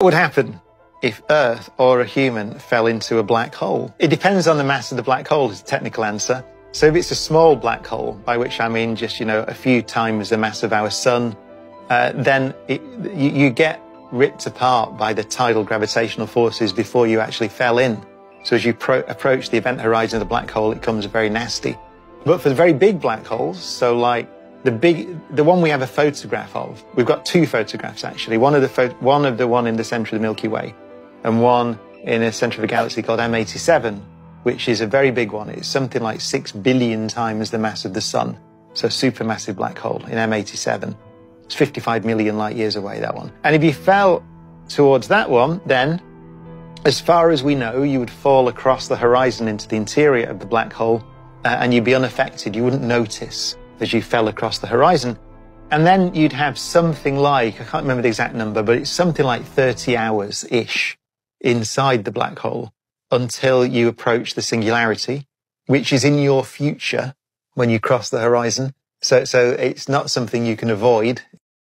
What would happen if Earth or a human fell into a black hole? It depends on the mass of the black hole is the technical answer. So if it's a small black hole, by which I mean just, you know, a few times the mass of our sun, uh, then it, you, you get ripped apart by the tidal gravitational forces before you actually fell in. So as you pro- approach the event horizon of the black hole, it becomes very nasty. But for the very big black holes, so like the big, the one we have a photograph of, we've got two photographs actually. One of the one of the one in the center of the Milky Way, and one in the center of a galaxy called M87, which is a very big one. It's something like six billion times the mass of the sun. So supermassive black hole in M87. It's 55 million light years away, that one. And if you fell towards that one, then as far as we know, you would fall across the horizon into the interior of the black hole uh, and you'd be unaffected. You wouldn't notice as you fell across the horizon. And then you'd have something like, I can't remember the exact number, but it's something like 30 hours ish inside the black hole until you approach the singularity, which is in your future when you cross the horizon. So, so it's not something you can avoid.